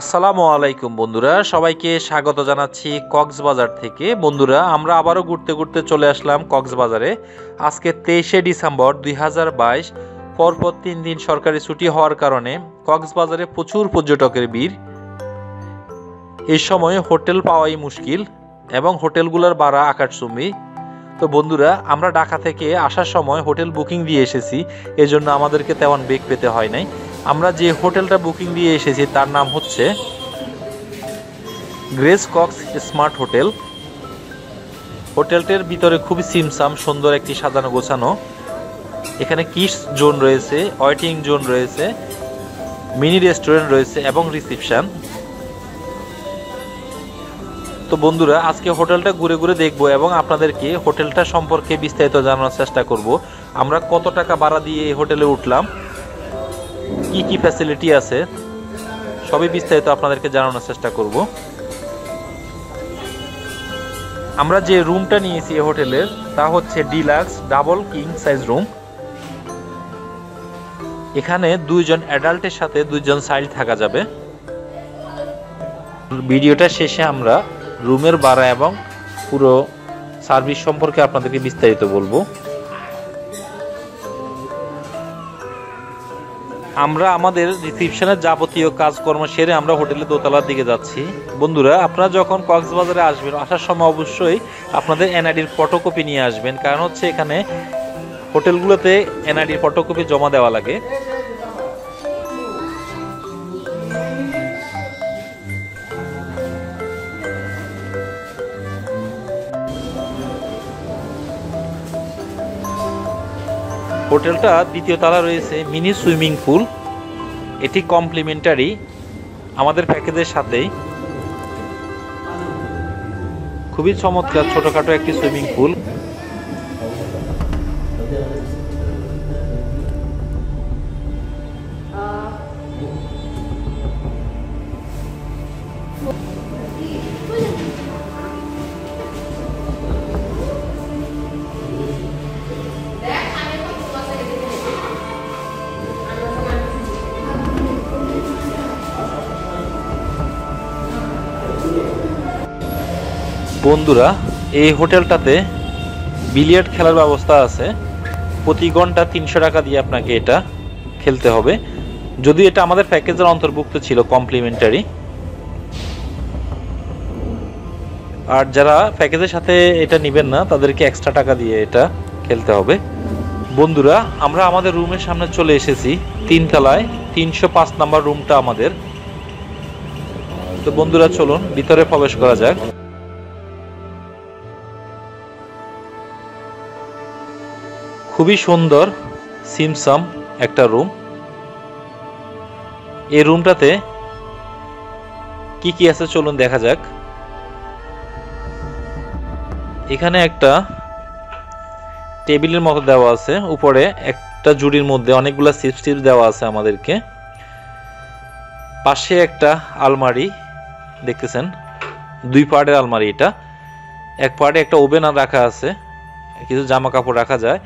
আসসালামু আলাইকুম বন্ধুরা, সবাইকে স্বাগত জানাচ্ছি কক্সবাজার থেকে। বন্ধুরা, আমরা আবারও ঘুরতে ঘুরতে চলে আসলাম কক্সবাজারে। আজকে তেইশে ডিসেম্বর দুই হাজার বাইশ, পরপর তিন দিন সরকারি ছুটি হওয়ার কারণে কক্সবাজারে প্রচুর পর্যটকের ভিড়। এই সময় হোটেল পাওয়াই মুশকিল এবং হোটেলগুলোর ভাড়া আকাশচুম্বী তো বন্ধুরা, আমরা ঢাকা থেকে আসার সময় হোটেল বুকিং দিয়ে এসেছি, এজন্য আমাদেরকে তেমন বেগ পেতে হয় নাই। আমরা যে হোটেলটা বুকিং দিয়ে এসেছি, তার নাম হচ্ছে গ্রেস কক্স স্মার্ট হোটেল। হোটেলটির ভিতরে খুবই সিমসাম, সুন্দর একটি সাজানো গোছানো। এখানে কিডস জোন রয়েছে, ওয়েটিং জোন রয়েছে, মিনি রেস্টুরেন্ট রয়েছে এবং রিসিপশন। তো বন্ধুরা, আজকে হোটেলটা ঘুরে ঘুরে দেখব এবং আপনাদেরকে হোটেলটা সম্পর্কে বিস্তারিত জানানোর চেষ্টা করব। আমরা কত টাকা ভাড়া দিয়ে এই হোটেলে উঠলাম? কি কি ফ্যাসিলিটি আছে, সবই বিস্তারিত আপনাদেরকে জানানোর চেষ্টা করব। আমরা যে রুমটা নিয়েছি এই হোটেলের তা হচ্ছে deluxe double king size room এখানে দুইজন অ্যাডাল্টের সাথে দুইজন সাইড থাকা যাবে। ভিডিওটা শেষে আমরা রুমের ভাড়া এবং পুরো সার্ভিস সম্পর্কে আপনাদেরকে বিস্তারিত বলব। আমরা আমাদের রিসিপশনের যাবতীয় কাজকর্ম সেরে আমরা হোটেলের দোতলার দিকে যাচ্ছি। বন্ধুরা, আপনারা যখন কক্সবাজারে আসবেন, আসার সময় অবশ্যই আপনাদের এনআইডির ফটোকপি নিয়ে আসবেন। কারণ হচ্ছে এখানে হোটেলগুলোতে এনআইডির ফটোকপি জমা দেওয়া লাগে। হোটেলটা দ্বিতীয় তালা রয়েছে, মিনি সুইমিং পুল। এটি কমপ্লিমেন্টারি, আমাদের প্যাকেজের সাথেই। খুবই চমৎকার, ছোটোখাটো একটি সুইমিং পুল। বন্ধুরা, এই হোটেলটাতে বিলিয়ার্ড খেলার ব্যবস্থা আছে। প্রতি ঘণ্টা তিনশো টাকা দিয়ে আপনাকে এটা খেলতে হবে। যদি এটা আমাদের প্যাকেজের অন্তর্ভুক্ত ছিল কমপ্লিমেন্টারি। আর যারা প্যাকেজের সাথে এটা নেবেন না, তাদেরকে এক্সট্রা টাকা দিয়ে এটা খেলতে হবে। বন্ধুরা, আমরা আমাদের রুমের সামনে চলে এসেছি। তিনতলায়, তিনশো পাঁচ নাম্বার রুমটা আমাদের। তো বন্ধুরা, চলুন, ভিতরে প্রবেশ করা যাক। খুবই সুন্দর সিমসাম একটা রুম। এই রুমটাতে কি কি আছে চলুন দেখা যাক। এখানে একটা টেবিলের মতো দেওয়া আছে, উপরে একটা জুড়ির মধ্যে অনেকগুলো চিপস টিপস দেওয়া আছে আমাদেরকে। পাশে একটা আলমারি দেখতেছেন, দুই পার্টের আলমারি এটা। এক পার্টে একটা ওভেন রাখা আছে, কিছু জামা কাপড় রাখা যায়।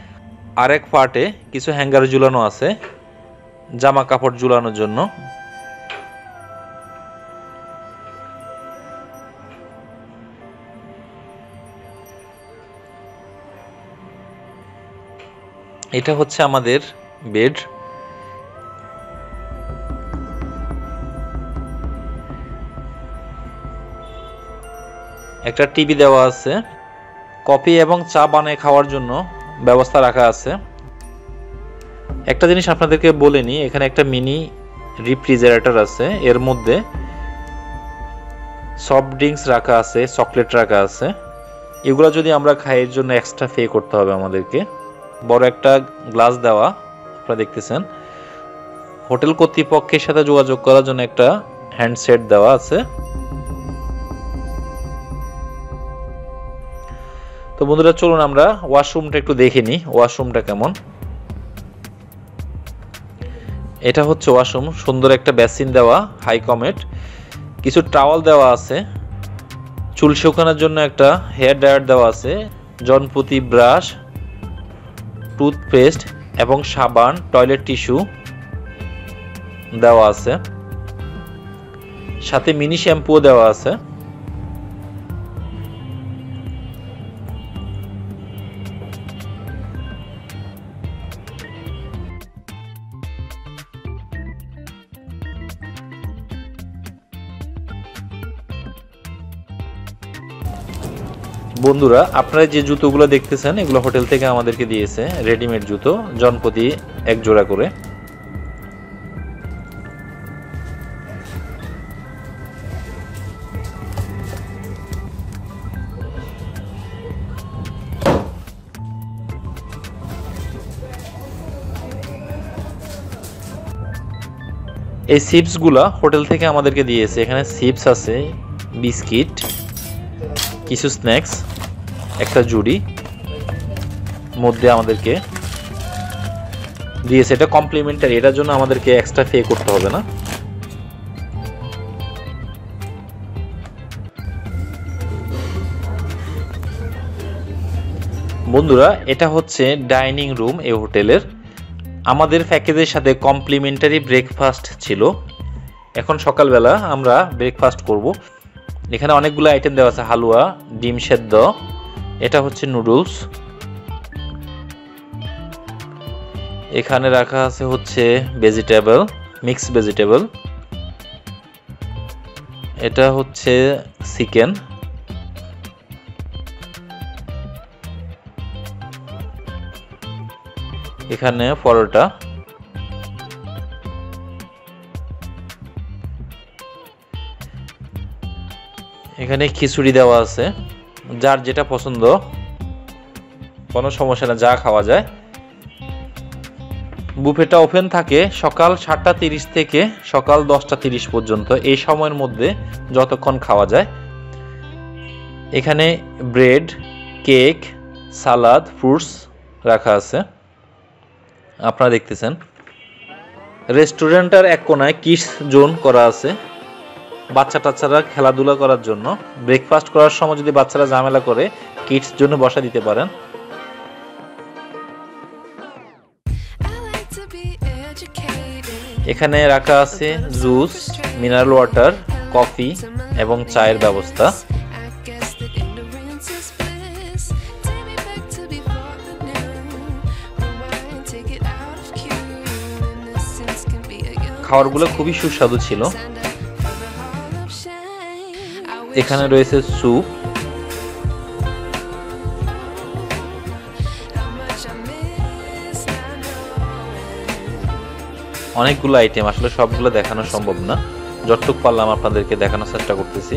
আরেক পার্টে কিছু হ্যাঙ্গার ঝুলানো আছে, জামা কাপড় ঝুলানোর জন্য। এটা হচ্ছে আমাদের বেড। একটা টিভি দেওয়া আছে। কফি এবং চা বানিয়ে খাওয়ার জন্য ব্যবস্থা রাখা আছে। একটা জিনিস আপনাদেরকে বলে নিই, এখানে একটা মিনি রিফ্রিজারেটর আছে। এর মধ্যে সফট ড্রিঙ্কস রাখা আছে, চকলেট রাখা আছে। এগুলো যদি আমরা খাইয়ের জন্য এক্সট্রা পে করতে হবে আমাদেরকে। বড় একটা গ্লাস দেওয়া, আপনারা দেখতেছেন। হোটেল কর্তৃপক্ষের সাথে যোগাযোগ করার জন্য একটা হ্যান্ডসেট দেওয়া আছে। তো বন্ধুরা, চলুন আমরা ওয়াশরুমটা একটু দেখে নিই ওয়াশরুমটা কেমন। এটা হচ্ছে ওয়াশরুম সুন্দর একটা বেসিন দেওয়া হাই কমেট কিছু টাওয়াল দেওয়া আছে, চুল শুকানোর জন্য একটা হেয়ার ড্রায়ার দেওয়া আছে জনপুতি ব্রাশ টুথপেস্ট এবং সাবান টয়লেট টিস্যু দেওয়া আছে। সাথে মিনি শ্যাম্পুও দেওয়া আছে। বন্ধুরা, আপনারা যে জুতোগুলো দেখতেছেন, এগুলো হোটেল থেকে আমাদেরকে দিয়েছে, রেডিমেড জুতো জনপ্রতি এক জোড়া করে। এই চিপসগুলা হোটেল থেকে আমাদেরকে দিয়েছে। এখানে চিপস আছে, বিস্কিট, কিছু স্ন্যাক্স। একটা জুড়ি মধ্যে আমাদেরকে দিয়েছে এটা কমপ্লিমেন্টারি এটার জন্য আমাদেরকে এক্সট্রা পে করতে হবে না? বন্ধুরা, এটা হচ্ছে ডাইনিং রুম এই হোটেলের। আমাদের প্যাকেজের সাথে কমপ্লিমেন্টারি ব্রেকফাস্ট ছিল। এখন সকালবেলা আমরা ব্রেকফাস্ট করব। এখানে অনেকগুলো আইটেম দেওয়া আছে, হালুয়া, ডিম সেদ্ধ এটা হচ্ছে নুডলস। এখানে রাখা আছে হচ্ছে ভেজিটেবল মিক্স ভেজিটেবল। এটা হচ্ছে চিকেন। এখানে পরোটা। এখানে খিচুড়ি দেওয়া আছে। যার যেটা পছন্দ, কোনো সমস্যা না, যা খাওয়া যায়। বুফেটা ওপেন থাকে সকাল সাতটা তিরিশ থেকে সকাল দশটা তিরিশ পর্যন্ত, এই সময়ের মধ্যে যতক্ষণ খাওয়া যায়। এখানে ব্রেড, কেক, সালাদ, ফ্রুটস রাখা আছে। আপনারা দেখতেছেন। রেস্টুরেন্টের এক কোনায় কিস জোন করা আছে। বাচ্চা টাচ্চারা খেলাধুলা করার জন্য ব্রেকফাস্ট করার সময় যদি বাচ্চারা ঝামেলা করে কিডস জন্য বসা দিতে পারেন। এখানে রাখা আছে জুস মিনারেল ওয়াটার কফি এবং চায়ের ব্যবস্থা। খাবারগুলো খুবই সুস্বাদু ছিল। এখানে রয়েছে স্যুপ। অনেকগুলো আইটেম আসলে সবগুলো দেখানো সম্ভব না। যতটুক পারলাম আপনাদেরকে দেখানোর চেষ্টা করতেছি।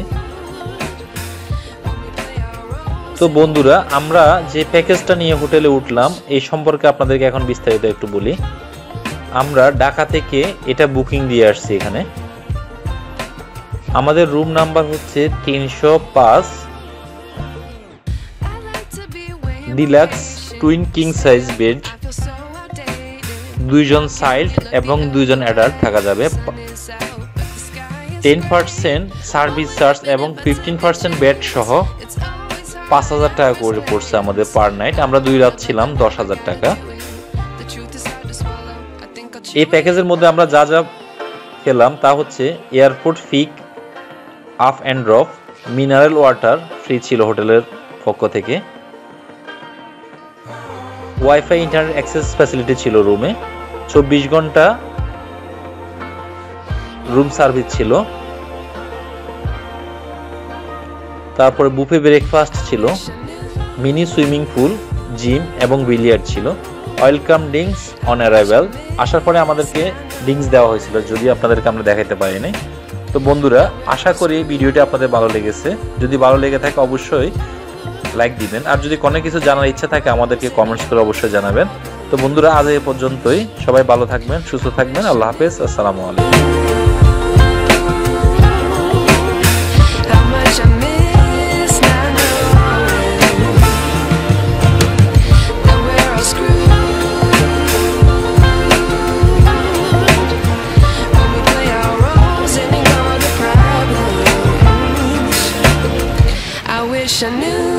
তো বন্ধুরা, আমরা যে প্যাকেজটা নিয়ে হোটেলে উঠলাম, এই সম্পর্কে আপনাদেরকে এখন বিস্তারিত একটু বলি। আমরা ঢাকা থেকে এটা বুকিং দিয়ে আসছি এখানে। আমাদের রুম নাম্বার হচ্ছে তিনশো পাঁচ deluxe twin king size bed দুইজন চাইল্ড এবং দুইজন অ্যাডাল্ট থাকা যাবে। টেন পার্সেন্ট সার্ভিস চার্জ এবং ফিফটিন পার্সেন্ট বেড সহ পাঁচ হাজার টাকা করে পড়ছে আমাদের পার নাইট আমরা দুই রাত ছিলাম, দশ হাজার টাকা। এই প্যাকেজের মধ্যে আমরা যা যা পেলাম তা হচ্ছে airport pick up and drop mineral water, free ছিল হোটেলের পক্ষ থেকে। ওয়াইফাই ইন্টারনেট অ্যাক্সেস ফ্যাসিলিটি ছিল রুমে। চব্বিশ ঘণ্টা রুম সার্ভিস ছিল। তারপরে বুফে ব্রেকফাস্ট ছিল। মিনি সুইমিং পুল, জিম এবং বিলিয়ার্ড ছিল। Welcome drinks on arrival. আসার পরে আমাদেরকে ড্রিঙ্কস দেওয়া হয়েছিল যদি আপনাদেরকে আমরা দেখাতে পারিনি। তো বন্ধুরা, আশা করি ভিডিওটি আপনাদের ভালো লেগেছে। যদি ভালো লেগে থাকে, অবশ্যই লাইক দিবেন। আর যদি কোনো কিছু জানার ইচ্ছা থাকে, আমাদেরকে কমেন্টস করে অবশ্যই জানাবেন। তো বন্ধুরা, আজ এ পর্যন্তই। সবাই ভালো থাকবেন, সুস্থ থাকবেন। আল্লাহ হাফেজ। আসসালামু আলাইকুম। A I knew